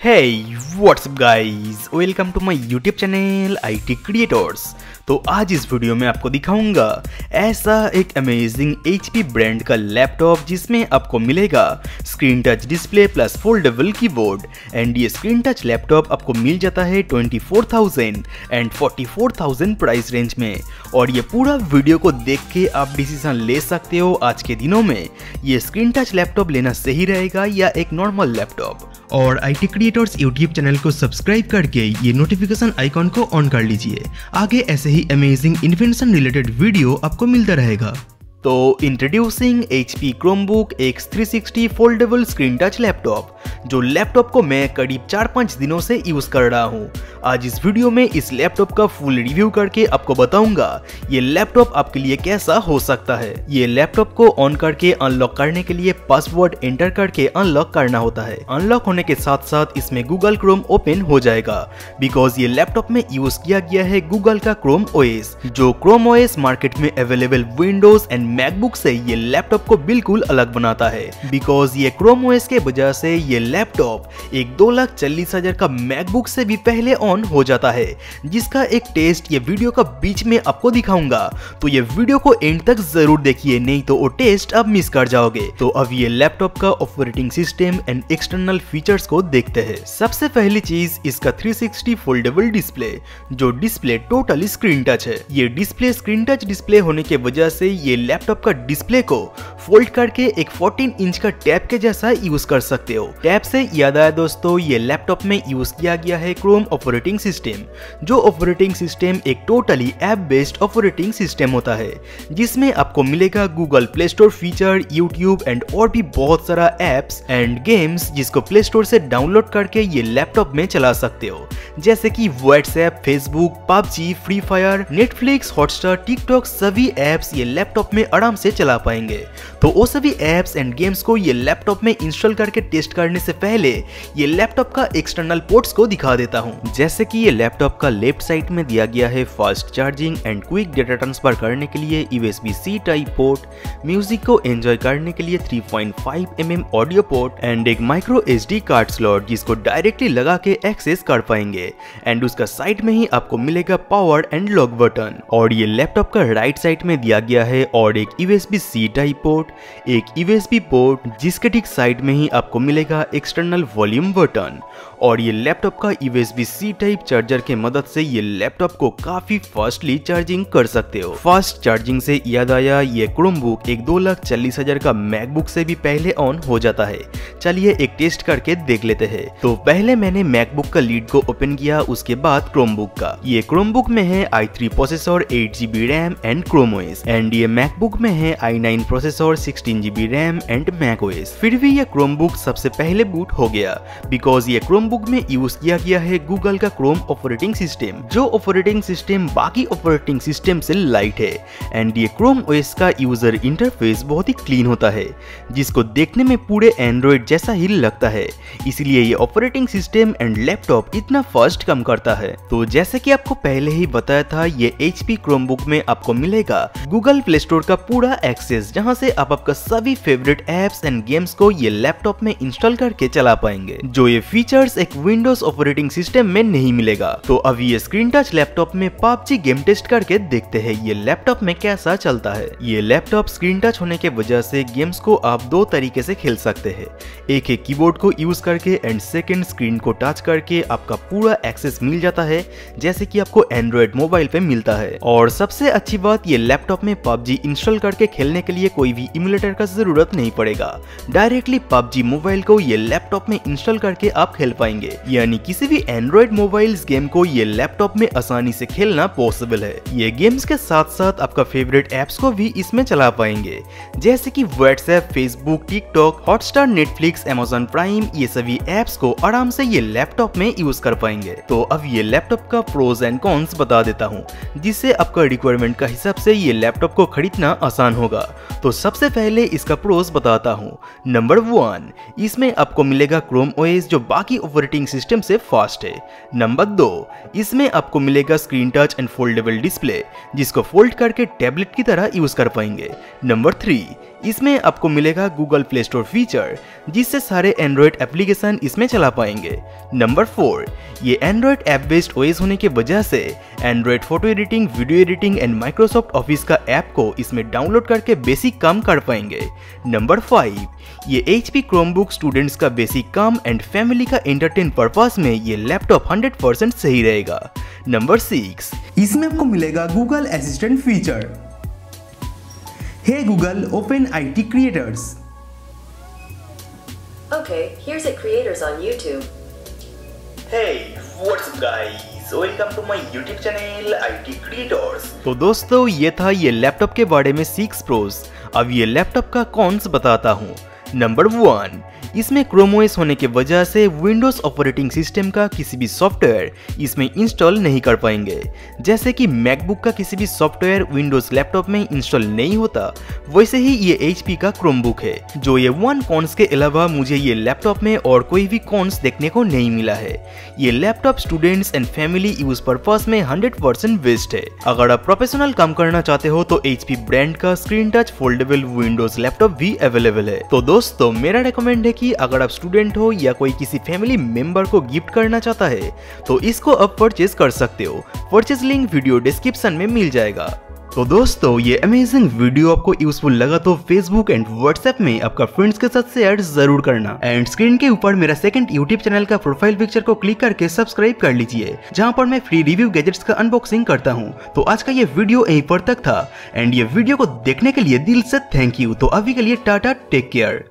Hey, what's up guys? Welcome to my YouTube channel IT Creators. तो आज इस video में आपको दिखाऊँगा ऐसा एक अमेजिंग HP ब्रांड का लैपटॉप जिसमें आपको मिलेगा screen touch display plus foldable keyboard and ये स्क्रीन टच लैपटॉप आपको मिल जाता है 24,000 एंड 44,000 प्राइस रेंज में और ये पूरा वीडियो को देख के आप डिसीज़न ले सकते हो आज के दिनों में ये स्क्रीन टच लैपटॉप लेना सही रहेगा या एक नॉर्मल लैपटॉप और I T creators YouTube channel को सब्सक्राइब करके ये नोटिफिकेशन आइकॉन को ऑन कर लीजिए। आगे ऐसे ही अमेजिंग इन्वेंशन रिलेटेड वीडियो आपको मिलता रहेगा। तो introducing H P Chromebook X three sixty foldable screen touch laptop जो लैपटॉप को मैं करीब चार पाँच दिनों से यूज़ कर रहा हूँ। आज इस वीडियो में इस लैपटॉप का फुल रिव्यू करके आपको बताऊँगा, ये लैपटॉप आपके लिए कैसा हो सकता है। ये लैपटॉप को ऑन करके अनलॉक करने के लिए पासवर्ड एंटर करके अनलॉक करना होता है। अनलॉक होने के साथ साथ इसमें गूगल क्रोम ओपन हो जाएगा। बिकॉज़ ये लैपटॉप में यूज़ किया गया है गूगल का क्रोम ओएस जो क्रोम ओएस मार्केट में अवेलेबल विंडोज़ एंड मैकबुक से ये लैपटॉप को बिल्कुल अलग बनाता है। बिकॉज़ ये क्रोम ओएस के वजह से ये लैपटॉप एक दो लाख चालीस हज़ार का मैकबुक से भी पहले ऑन हो जाता है, जिसका एक टेस्ट ये वीडियो का बीच में आपको दिखाऊँगा। तो ये वीडियो को एंड तक ज़रूर देखिए, नहीं तो वो टेस्ट अब मिस कर जाओगे। तो अब ये लैपटॉप का operating system and external features को देखते हैं। सबसे पहली चीज़ इसका 360 फोल्डेबल डिस्प्ले जो डिस्प्ले टोटल स्क्रीन टच है। ये डिस्प्ले स्क्रीन टच डिस्प्ले होने के वजह से ये लैपटॉप का डिस्प्ले को फोल्ड करके एक 14 इंच का टैब के जैसा यूज़ कर सकते हो। टैब से याद आया दोस्तों, ये लैपटॉप में यूज़ किया गया है क्रोम ऑपरेटिंग सिस्टम जो ऑपरेटिंग सिस्टम एक totally app based operating system होता है, जिसमें आपको मिलेगा Google Play Store feature YouTube and और भी बहुत सारा एप्स एंड गेम्स जिसको प्ले स्टोर से डाउनलोड करके ये लैपटॉप में चला सकते हो। जैसे कि WhatsApp Facebook PUBG Free Fire Netflix Hotstar TikTok सभी एप्स ये लैपटॉप में आराम से चला पाएँगे। तो वो सभी एप्स एंड गेम्स को ये लैपटॉप में इंस्टॉल करके टेस्ट करने से पहले ये लैपटॉप का एक्सटर्नल पोर्ट्स को दिखा देता हूँ। जैसे कि ये लैपटॉप का लेफ़्ट साइड में दिया गया है fast charging and quick data transfer करने के लिए USB C type port music को एंजॉय करने के लिए 3.5 mm ऑडियो पोर्ट एंड एक माइक्रो एच कार्ड स्लॉट जिसको डायरेक्टली लगा के एक्सेस कर पाएँगे। एंड उसका साइड में ही आपको मिलेगा पावर एंड लॉक बटन और ये लैपटॉप का राइट साइड में दिया गया है और एक यूएसबी सी टाइप पोर्ट एक यूएसबी पोर्ट जिसके ठीक साइड में ही आपको मिलेगा एक्सटर्नल वॉल्यूम बटन और ये लैपटॉप का यूएसबी सी टाइप चार्जर के मदद से ये लैपटॉप को काफ़ी फास्टली चार्जिंग कर सकते हो। फास्ट चार्जिंग से याद आया, ये क्रोमबुक एक दो लाख चालीस हज़ार का मैकबुक से भी पहले ऑन हो जाता है। चलिए एक टेस्ट करके देख लेते हैं। तो पहले मैंने मैकबुक का लीड को ओपन किया, उसके बाद क्रोमबुक का। ये क्रोमबुक में है I three processor eight GB RAM and ChromeOS and ये मैकबुक में है I nine processor sixteen GB RAM and macOS फिर भी ये क्रोमबुक सबसे पहले बूट हो गया बिकॉज़ ये क्रोमबुक में यूज़ किया गया है गूगल का क्रोम ऑपरेटिंग सिस्टम जो ऑपरेटिंग सिस्टम बाकी ऑपरेटिंग सिस्टम से लाइट है एंड ये क्रोम ओएस का यूज़र इंटरफेस बहुत ही क्लीन होता है, जिसको देखने में पूरे एंड्रॉइड जैसा ही लगता है। इसलिए ये ऑपरेटिंग सिस्टम एंड लैपटॉप इतना फास्ट कम करता है। तो जैसे कि आपको पहले ही बताया था ये एच पी क्रोमबुक में आपको मिलेगा गूगल प्ले स्टोर का पूरा एक्सेस जहाँ से आप आपका सभी फेवरेट एप्स एंड गेम्स को ये लैपटॉप में इंस्टॉल करके चला पाएँगे, जो ये फीचर्स एक विंडोज़ ऑपरेटिंग सिस्टम में नहीं मिलेगा। तो अब ये स्क्रीन टच लैपटॉप में पबजी गेम टेस्ट करके देखते हैं ये लैपटॉप में कैसा चलता है। ये लैपटॉप स्क्रीन टच होने के वजह से गेम्स को आप दो तरीके से खेल सकते हैं। एक है कीबोर्ड को यूज़ करके एंड सेकेंड स्क्रीन को टच करके आपका पूरा एक्सेस मिल जाता है, जैसे कि आपको एंड्रॉइड मोबाइल पे मिलता है। और सबसे अच्छी बात, ये लैपटॉप में पबजी इंस्टॉल करके खेलने के लिए कोई भी इमुलेटर का ज़रूरत नहीं पड़ेगा। डायरेक्टली पबजी मोबाइल को ये लैपटॉप में इंस्टॉल करके आप खेल पाएँगे। यानी किसी भी एंड्रॉइड मोबाइल गेम को ये लैपटॉप में आसानी से खेलना पॉसिबल है। ये गेम्स के साथ साथ आपका फेवरेट एप्स को भी इसमें चला पाएँगे। जैसे कि WhatsApp Facebook TikTok Hotstar Netflix Amazon Prime ये सभी एप्स को आराम से ये लैपटॉप में यूज़ कर पाएँगे। तो अब ये लैपटॉप का प्रोज एंड कॉन्स बता देता हूँ, जिससे आपका रिक्वायरमेंट का हिसाब से ये लैपटॉप को खरीदना आसान होगा। तो सबसे पहले इसका प्रोस बताता हूँ। नंबर वन इसमें आपको मिलेगा क्रोम ओएस जो बाकी ऑपरेटिंग सिस्टम से फास्ट है। नंबर दो इसमें आपको मिलेगा screen touch and foldable display जिसको फोल्ड करके टैबलेट की तरह यूज़ कर पाएँगे। नंबर थ्री इसमें आपको मिलेगा गूगल प्ले स्टोर फीचर जिससे सारे एंड्रॉयड एप्लीकेशन इसमें चला पाएँगे। नंबर फोर ये एंड्रॉयड ऐप बेस्ड ओएस होने की वजह से Android photo editing video editing and Microsoft Office का ऐप को इसमें डाउनलोड करके बेसिक काम कर पाएँगे नंबर फाइव ये एच पी क्रोमबुक स्टूडेंट्स का बेसिक काम एंड फैमिली का एंटरटेन पर्पज में ये लैपटॉप 100% सही रहेगा नंबर सिक्स इसमें आपको मिलेगा Google Assistant feature hey Google open IT creators Okay, here's a creators on YouTube. Hey, what's up guys? तो दोस्तों, ये था ये लैपटॉप के बारे में सिक्स प्रोस अब ये लैपटॉप का कॉन्स बताता हूँ? नंबर वन इसमें क्रोमोएस होने की वजह से विंडोज़ ऑपरेटिंग सिस्टम का किसी भी सॉफ्टवेयर इसमें इंस्टॉल नहीं कर पाएँगे। जैसे कि मैकबुक का किसी भी सॉफ्टवेयर विंडोज़ लैपटॉप में इंस्टॉल नहीं होता, वैसे ही ये एच का क्रोमबुक है, जो ये वन कॉन्स के अलावा मुझे ये लैपटॉप में और कोई भी कॉन्स देखने को नहीं मिला है। ये laptop students and family use purpose में हंड्रेड परसेंट है। अगर आप प्रोफेशनल काम करना चाहते हो तो एचपी ब्रांड का screen touch foldable Windows laptop भी अवेलेबल है। तो दोस्तों मेरा रेकमेंड है कि अगर आप स्टूडेंट हो या कोई किसी फैमिली मेंबर को गिफ्ट करना चाहता है तो इसको आप परचेज कर सकते हो। परचेज लिंक वीडियो डिस्क्रिप्शन में मिल जाएगा। तो दोस्तों, ये अमेजिंग वीडियो आपको यूजफुल लगा तो फेसबुक एंड व्हाट्सएप में आपका फ्रेंड्स के साथ शेयर ज़रूर करना। एंड स्क्रीन के ऊपर मेरा सेकंड यूट्यूब चैनल का प्रोफ़ाइल पिक्चर को क्लिक करके सब्सक्राइब कर लीजिए, जहाँ पर मैं फ्री रिव्यू गैजेट्स का अनबॉक्सिंग करता हूँ। तो आज का ये वीडियो यहीं पर तक था। एंड ये वीडियो को देखने के लिए दिल से थैंक यू तो अभी के लिए टाटा टेक केयर